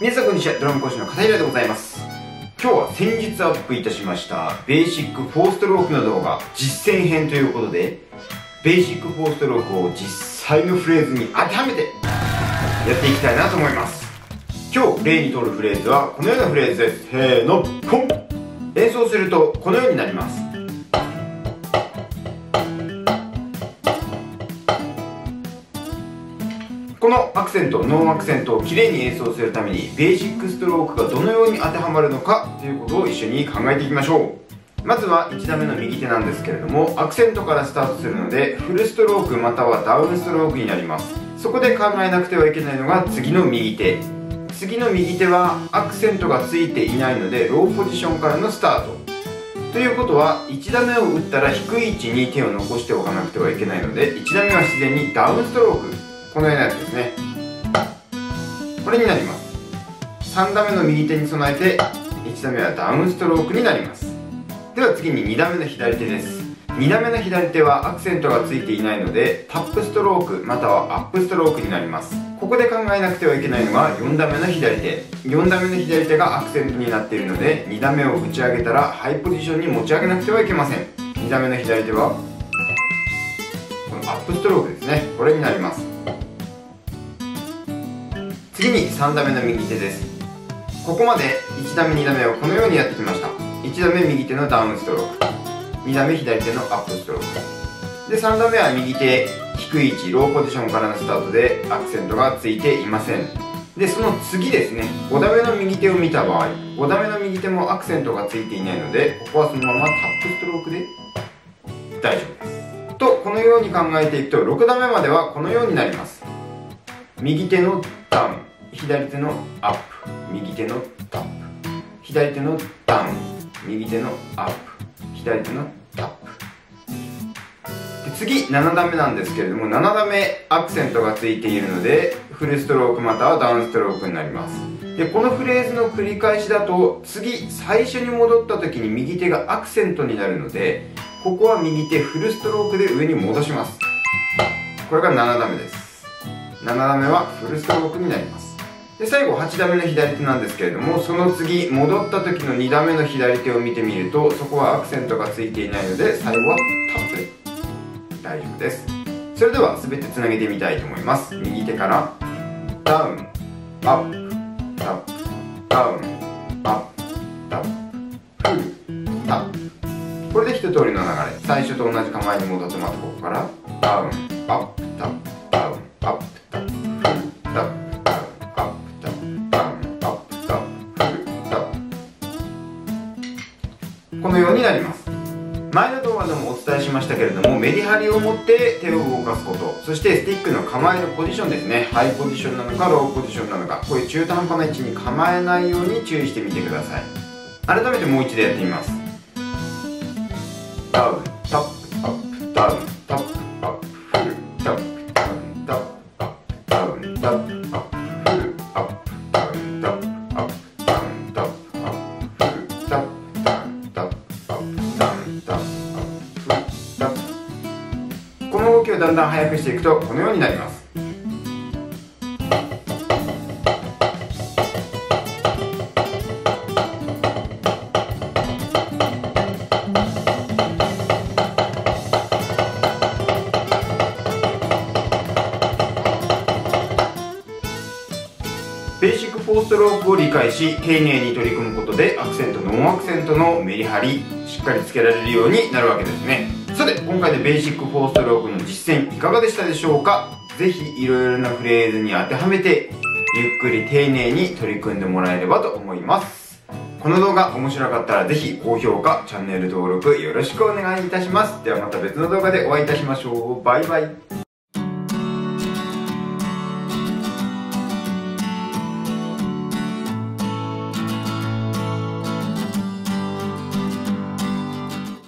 皆さんこんにちはドラム講師の片平でございます。今日は先日アップいたしましたベーシック4ストロークの動画実践編ということでベーシック4ストロークを実際のフレーズに当てはめてやっていきたいなと思います。今日例にとるフレーズはこのようなフレーズです。せーのポン。演奏するとこのようになります。このアクセントノンアクセントをきれいに演奏するためにベーシックストロークがどのように当てはまるのかということを一緒に考えていきましょう。まずは1打目の右手なんですけれどもアクセントからスタートするのでフルストロークまたはダウンストロークになります。そこで考えなくてはいけないのが次の右手。次の右手はアクセントがついていないのでローポジションからのスタート。ということは1打目を打ったら低い位置に手を残しておかなくてはいけないので1打目は自然にダウンストローク。このようなやつですね。これになります。3打目の右手に備えて1打目はダウンストロークになります。では次に2打目の左手です。2打目の左手はアクセントがついていないのでタップストロークまたはアップストロークになります。ここで考えなくてはいけないのが4打目の左手。4打目の左手がアクセントになっているので2打目を打ち上げたらハイポジションに持ち上げなくてはいけません。2打目の左手はこのアップストロークですね。これになります。次に3打目の右手です。ここまで1打目2打目をこのようにやってきました。1打目右手のダウンストローク。2打目左手のアップストローク。で3打目は右手低い位置ローポジションからのスタートでアクセントがついていません。でその次ですね。5打目の右手を見た場合5打目の右手もアクセントがついていないのでここはそのままタップストロークで大丈夫です。とこのように考えていくと6打目まではこのようになります。右手のダウン。左手のアップ右手のタップ。左手のダウン右手のアップ左手のタップ。で次7段目なんですけれども7段目アクセントがついているのでフルストロークまたはダウンストロークになります。でこのフレーズの繰り返しだと次最初に戻った時に右手がアクセントになるのでここは右手フルストロークで上に戻します。これが7段目です。7段目はフルストロークになります。で最後8打目の左手なんですけれどもその次戻った時の2打目の左手を見てみるとそこはアクセントがついていないので最後はタップ。大丈夫です。それでは全てつなげてみたいと思います。右手からダウンアップタップダウンアップタップフルタップこれで一通りの流れ。最初と同じ構えに戻ってまずここからダウンアップタップこのようになります。前の動画でもお伝えしましたけれどもメリハリを持って手を動かすことそしてスティックの構えるポジションですね。ハイポジションなのかローポジションなのかこういう中途半端な位置に構えないように注意してみてください。改めてもう一度やってみます。ダウンタップアップダウンタップアップフルタップダウンタップアップダウンタップアップ。この動きをだんだん速くしていくとこのようになりますベーシック4ストロークを理解し丁寧に取り組むことでアクセントノンアクセントのメリハリしっかりつけられるようになるわけですね。さて今回でベーシック4ストロークの実践いかがでしたでしょうか？ぜひいろいろなフレーズに当てはめてゆっくり丁寧に取り組んでもらえればと思います。この動画面白かったらぜひ高評価チャンネル登録よろしくお願いいたします。ではまた別の動画でお会いいたしましょう。バイバイ。